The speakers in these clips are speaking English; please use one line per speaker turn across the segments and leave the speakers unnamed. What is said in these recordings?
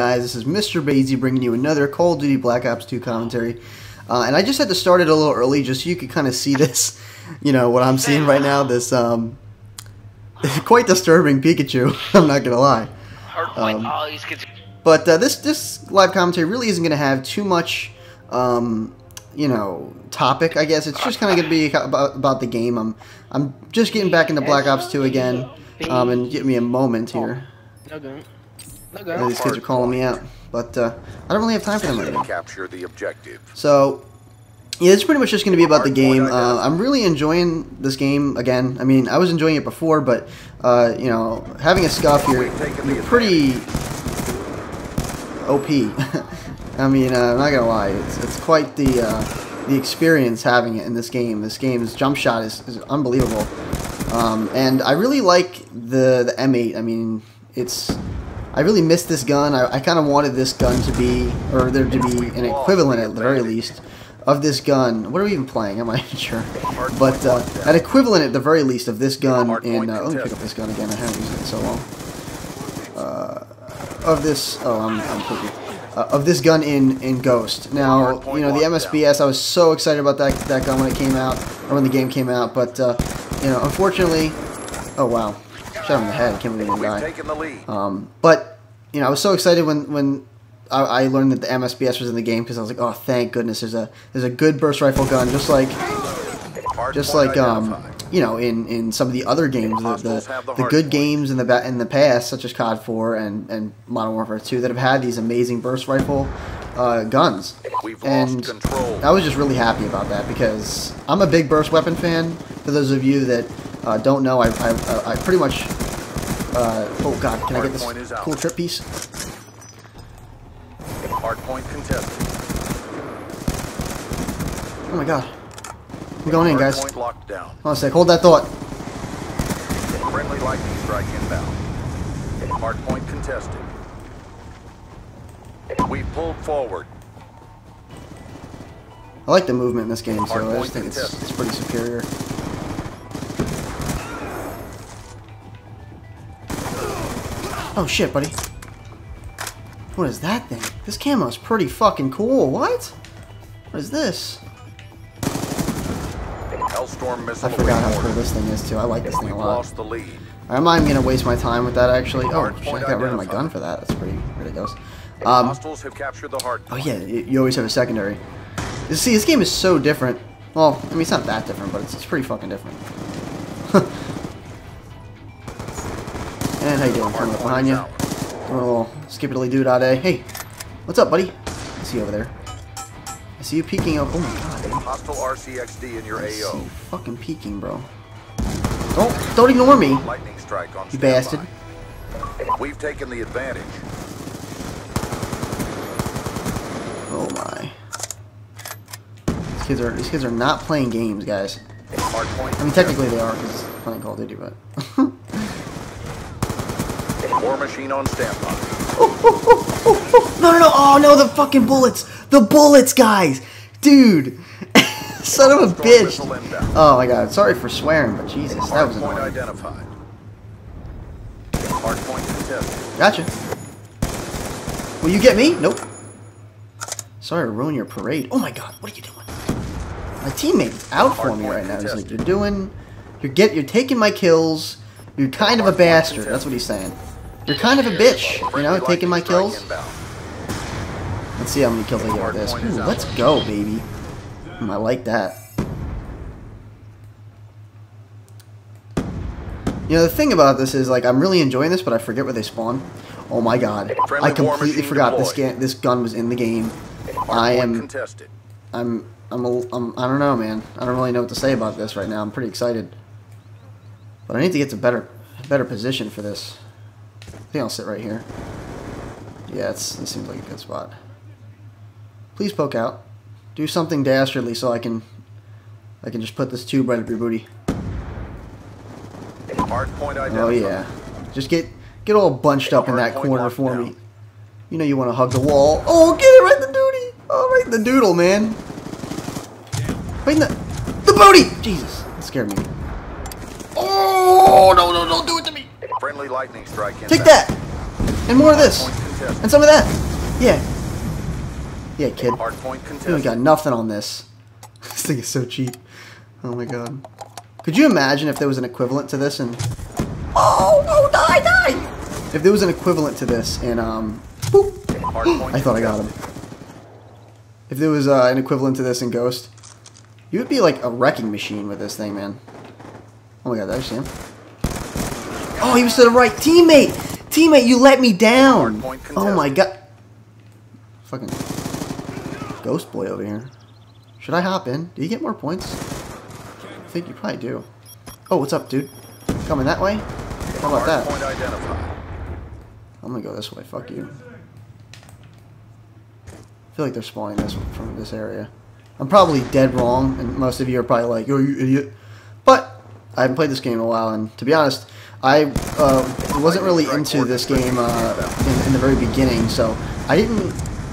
Guys, this is Mr. Bayeasy bringing you another Call of Duty Black Ops 2 commentary. Uh, and I just had to start it a little early just so you could kind of see this, you know, what I'm seeing right now. This, um, quite disturbing Pikachu, I'm not going to lie. Um, but uh, this, this live commentary really isn't going to have too much, um, you know, topic, I guess. It's just kind of going to be about, about the game. I'm, I'm just getting back into Black Ops 2 again. Um, and give me a moment here.
Okay.
Okay. These kids are calling me out, but uh, I don't really have time for them right now.
Capture the objective.
So, yeah, it's pretty much just going to be about the game. Uh, I'm really enjoying this game again. I mean, I was enjoying it before, but uh, you know, having a scuff, you're, you're pretty OP. I mean, uh, I'm not gonna lie, it's it's quite the uh, the experience having it in this game. This game's jump shot is, is unbelievable, um, and I really like the the M8. I mean, it's I really missed this gun. I, I kind of wanted this gun to be, or there to be an equivalent at the very least, of this gun. What are we even playing? I'm not even sure. But uh, an equivalent at the very least of this gun in, uh, let me pick up this gun again. I haven't used it in so long. Uh, of this, oh, I'm, I'm cooking. Uh, of this gun in, in Ghost. Now, you know, the MSBS, I was so excited about that, that gun when it came out, or when the game came out, but, uh, you know, unfortunately, oh wow, shot him in the head. I can't believe he died. Um, but you know, I was so excited when when I, I learned that the MSBS was in the game because I was like, oh, thank goodness, there's a there's a good burst rifle gun, just like just like um, you know, in, in some of the other games, the the, the good games in the in the past, such as COD 4 and and Modern Warfare 2, that have had these amazing burst rifle uh, guns. And I was just really happy about that because I'm a big burst weapon fan. For those of you that uh, don't know, I, I, I pretty much... Uh, oh god, can I get this cool trip piece?
Hardpoint contested.
Oh my god. I'm going in, guys.
Hold
on a sec, hold that thought.
Friendly lightning strike inbound. Hardpoint contested. We pulled forward.
I like the movement in this game, so I just think it's, it's pretty superior. Oh shit, buddy. What is that thing? This camo is pretty fucking cool. What? What is this?
Hellstorm
I forgot how cool this thing is too. I like this thing a lot. I'm not even gonna waste my time with that actually. Oh, shit, I got rid of my gun for that. That's pretty ridiculous. Um, oh yeah, you always have a secondary. See, this game is so different. Well, I mean, it's not that different, but it's, it's pretty fucking different. how you doing? Coming up behind you. Doing a little skippity dude out there. Hey, what's up, buddy? I see you over there. I see you peeking Oh my god, dude.
Hostile RCXD in your
I AO. See fucking peeking, bro. Don't don't ignore me.
Lightning strike on
you bastard.
We've taken the advantage.
Oh my. These kids are these kids are not playing games, guys. I mean, technically they are because it's playing Call of Duty, but.
War machine on standby.
Oh, oh, oh. No, no, no! Oh no, the fucking bullets! The bullets, guys, dude. Son of a bitch. Oh my god, sorry for swearing, but Jesus, that was annoying. Identified. Gotcha. Will you get me? Nope. Sorry to ruin your parade. Oh my god, what are you doing? My teammate's out for me right now. He's like, you're doing, you're get, you're taking my kills. You're kind of a bastard. That's what he's saying. You're kind of a bitch. You know, taking my kills. Let's see how many kills I get with this. Ooh, let's go, baby. Mm, I like that. You know, the thing about this is, like, I'm really enjoying this, but I forget where they spawn. Oh my god. I completely forgot this, this gun was in the game. I am... I'm, I'm, a, I'm, I don't know, man. I don't really know what to say about this right now. I'm pretty excited. But I need to get to better, better position for this. I think I'll sit right here. Yeah, it's, this seems like a good spot. Please poke out. Do something dastardly so I can, I can just put this tube right up your booty. Oh yeah. Just get, get all bunched up in that corner for me. You know you want to hug the wall. Oh, get it right in the duty. Oh, right in the doodle, man. Right in the... The booty! Jesus, that scared me. Oh, no, no, don't do it.
Friendly lightning strike
Take that. And more of this. And some of that. Yeah. Yeah, kid.
Hardpoint
We got nothing on this. this thing is so cheap. Oh my god. Could you imagine if there was an equivalent to this in... Oh, no, die, die! If there was an equivalent to this in, um... boop. I thought I got him. If there was uh, an equivalent to this in Ghost, you would be like a wrecking machine with this thing, man. Oh my god, did I see him? Oh, he was to the right. Teammate! Teammate, you let me down! Oh my god. Fucking Ghost Boy over here. Should I hop in? Do you get more points? I think you probably do. Oh, what's up, dude? Coming that way? How about that? I'm gonna go this way. Fuck you. I feel like they're spawning this from this area. I'm probably dead wrong, and most of you are probably like, "Oh, you idiot!" But I haven't played this game in a while, and to be honest, I uh, wasn't really into this game uh, in, in the very beginning, so I didn't.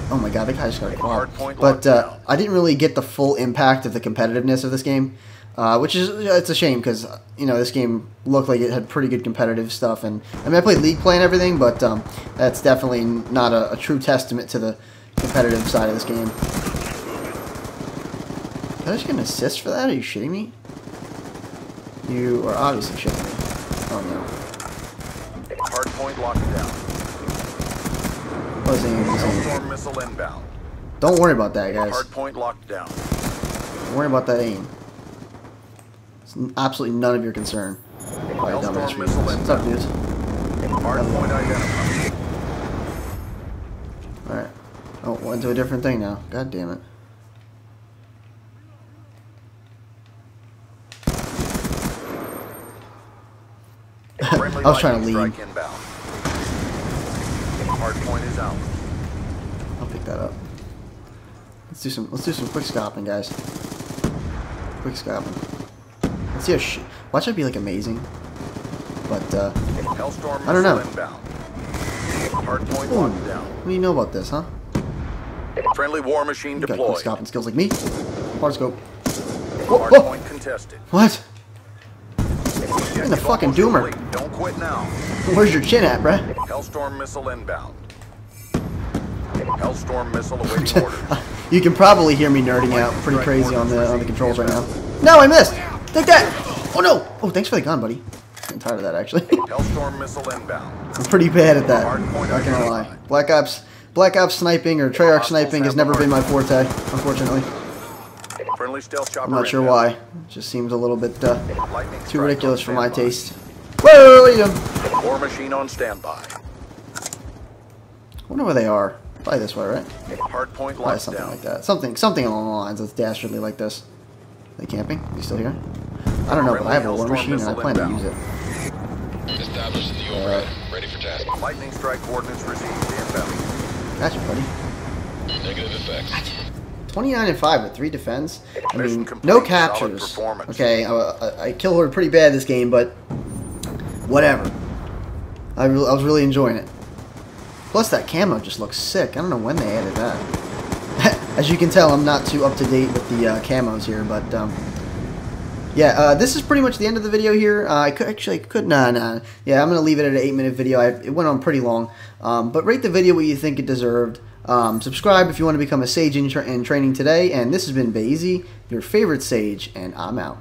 Oh my god, that guy just got a quad.
Hardpoint
But uh. I didn't really get the full impact of the competitiveness of this game, uh, which is it's a shame because you know this game looked like it had pretty good competitive stuff, and I mean I played League Play and everything, but um, that's definitely not a, a true testament to the competitive side of this game. Did I just get an assist for that? Are you shitting me? You are obviously shitting me. Oh no.
Hardpoint locked down.
Buzzing, buzzing.
Hellstorm missile inbound.
Don't worry about that, guys.
Hardpoint locked down.
Don't worry about that aim. It's absolutely none of your concern. A dumbass What's up, dudes?
Hardpoint identified.
Alright. Oh, went to a different thing now. God damn it.
Friendly
I was trying to
lightning
lead.
strike inbound. Hardpoint is out.
I'll pick that up. Let's do some. Let's do some quick scoping, guys. Quick scoping. Let's see how. Sh- Watch that be like amazing. But uh, I don't know.
missile inbound. Hardpoint
Ooh. what do you know about this, huh?
Friendly war machine
You got quick scoping skills like me. Hard scope. Whoa, whoa. What? In the
Objective
fucking doomer.
complete. Don't quit now.
Where's your chin at, bruh?
Hellstorm missile inbound. Hellstorm missile awaiting order.
you can probably hear me nerding out pretty crazy on the on the controls right now. No, I missed. Take that. Oh no. Oh, thanks for the gun, buddy. I'm tired of that actually.
Hellstorm missile inbound.
I'm pretty bad at that.
Hardpoint
Not gonna lie. Black Ops, Black Ops sniping or Treyarch sniping has never been my forte, unfortunately.
Friendly stealth chopper
I'm not sure why. It just seems a little bit uh, too ridiculous for my taste. Whoa, what are you doing?
War machine on standby.
wonder where they are. Probably this way, right?
Hardpoint
Probably
locked
something
down.
like that. Something, something along the lines that's dastardly like this. they camping? you still here? I don't know, but I have a war machine and I plan to use it.
Established the overhead. Ready for task.
Lightning strike coordinates received inbound.
Gotcha, buddy.
Negative effects.
29 and 5 with 3 defense. I mean,
complete,
no captures. Okay, I, I, I kill horde pretty bad this game, but whatever. I, re- I was really enjoying it. Plus, that camo just looks sick. I don't know when they added that. As you can tell, I'm not too up to date with the uh, camos here, but um, yeah, uh, this is pretty much the end of the video here. Uh, I could actually I could nah nah. Yeah, I'm gonna leave it at an eight minute video. I, it went on pretty long, um, but rate the video what you think it deserved. Um, subscribe if you want to become a sage in, tra- in training today. And this has been Bayeasy, your favorite sage, and I'm out.